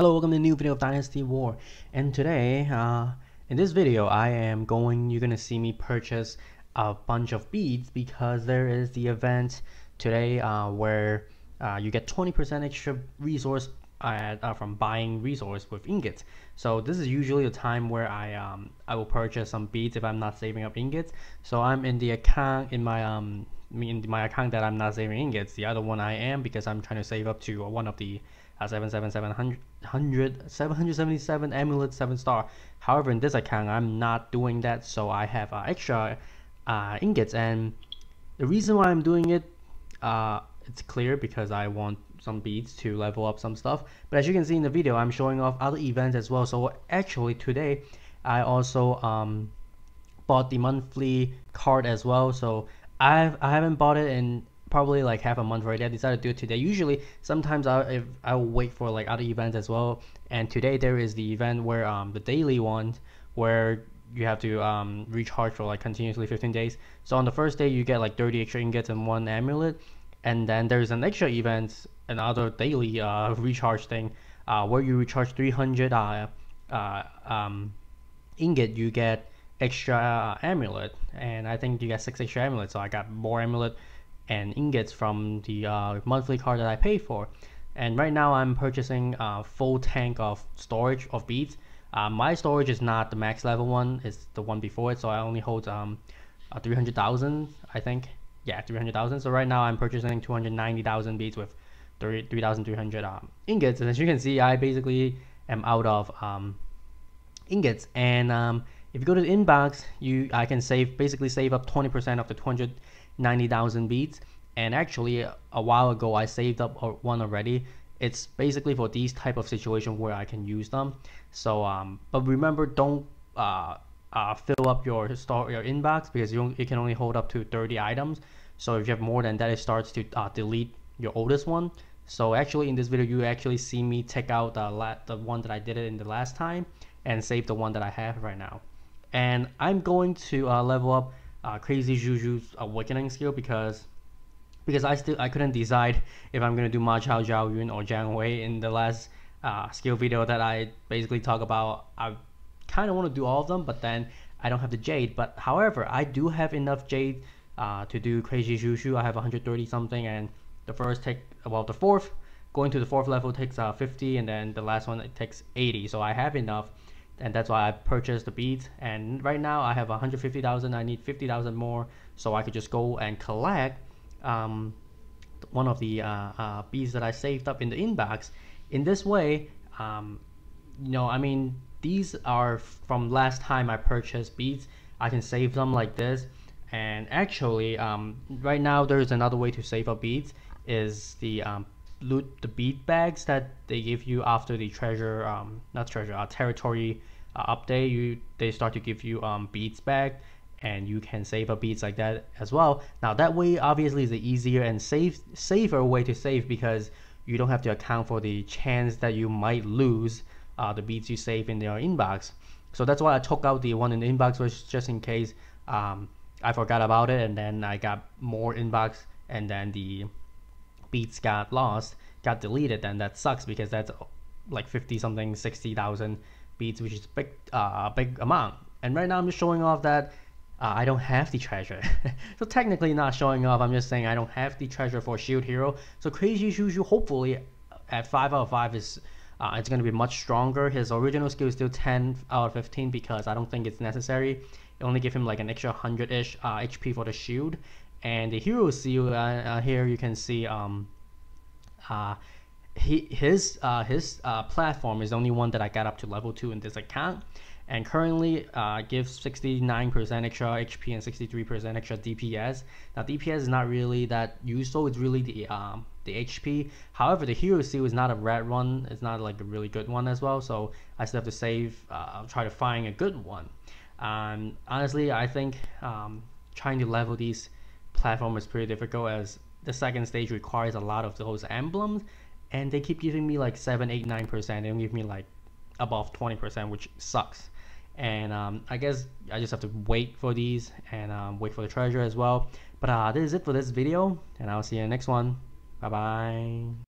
Hello, welcome to a new video of Dynasty War. And today, uh, in this video, I am going, you're gonna see me purchase a bunch of beads because there is the event today uh, where uh, you get 20% extra resource at, uh, from buying resource with ingots. So this is usually a time where I um, I will purchase some beads if I'm not saving up ingots. So I'm in the account in my um in my account that I'm not saving ingots. The other one I am because I'm trying to save up to one of the 777 777 amulet 7 star. However, in this account, I'm not doing that, so I have uh, extra uh, ingots. And the reason why I'm doing it, uh, it's clear because I want some beads to level up some stuff. But as you can see in the video, I'm showing off other events as well. So actually today, I also um, bought the monthly card as well. So I've I haven't bought it in probably like half a month already. I decided to do it today. Usually, sometimes I I will wait for like other events as well. And today there is the event where um the daily one where you have to um recharge for like continuously 15 days. So on the first day you get like 30 extra ingots and one amulet, and then there's an extra event, another daily uh recharge thing, uh where you recharge 300 uh uh um ingot you get extra uh, amulet and I think you get six extra amulets so I got more amulet and ingots from the uh, monthly card that I pay for. And right now I'm purchasing a full tank of storage of beads. Uh, my storage is not the max level one it's the one before it so I only hold um, 300,000 I think. Yeah 300,000 so right now I'm purchasing 290,000 beads with 3,300 um, ingots. And as you can see I basically am out of um, ingots. And um, if you go to the inbox, you I can save basically save up 20% of the 290,000 beads. And actually, a while ago, I saved up one already. It's basically for these type of situation where I can use them. So, um, but remember, don't uh, uh, fill up your store your inbox because you it can only hold up to 30 items. So if you have more than that, it starts to uh, delete your oldest one. So actually, in this video, you actually see me take out the the one that I did it in the last time and save the one that I have right now and I'm going to uh, level up uh, Crazy Xu Chu's Awakening skill because because I still I couldn't decide if I'm gonna do Ma Chao Zhao Yun or Jiang Wei in the last uh, skill video that I basically talk about. I kind of want to do all of them, but then I don't have the Jade. But however, I do have enough Jade uh, to do Crazy Xu Chu. I have 130 something, and the first take well the fourth going to the fourth level takes uh, 50, and then the last one it takes 80. So I have enough and that's why I purchased the beads. And right now I have 150,000. I need 50,000 more, so I could just go and collect um, one of the uh, uh, beads that I saved up in the inbox. In this way, um, you know, I mean, these are from last time I purchased beads. I can save them like this. And actually, um, right now there's another way to save up beads is the um, loot the bead bags that they give you after the treasure um not treasure uh, territory uh, update. You they start to give you um beads back and you can save up beads like that as well. Now that way obviously is the easier and safe safer way to save because you don't have to account for the chance that you might lose uh, the beads you save in your inbox. So that's why I took out the one in the inbox was just in case um, I forgot about it and then I got more inbox and then the beats got lost, got deleted, and that sucks because that's like 50 something, 60,000 beats, which is big, uh, big amount. And right now I'm just showing off that uh, I don't have the treasure. so technically not showing off, I'm just saying I don't have the treasure for Shield Hero. So Crazy Xu Chu hopefully at 5 out of 5 is uh, it's going to be much stronger. His original skill is still 10 out of 15 because I don't think it's necessary. It only give him like an extra 100-ish uh, HP for the shield and the hero seal uh, uh, here you can see um, uh, he, his uh, his uh, platform is the only one that I got up to level 2 in this account and currently uh, gives 69% extra HP and 63% extra DPS. Now the DPS is not really that useful, it's really the um, the HP. However, the hero seal is not a red one, it's not like a really good one as well, so I still have to save, uh, try to find a good one. Um, honestly, I think um, trying to level these platform is pretty difficult as the second stage requires a lot of those emblems and they keep giving me like 7 8 9 percent. They don't give me like above 20 percent which sucks. And um, i guess i just have to wait for these and um, wait for the treasure as well. But uh, this is it for this video and i'll see you in the next one. Bye bye